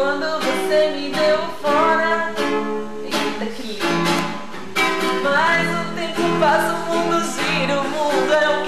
quando você me deu fora. Eita, que lindo. Mas o tempo passa, o mundo gira, o mundo é um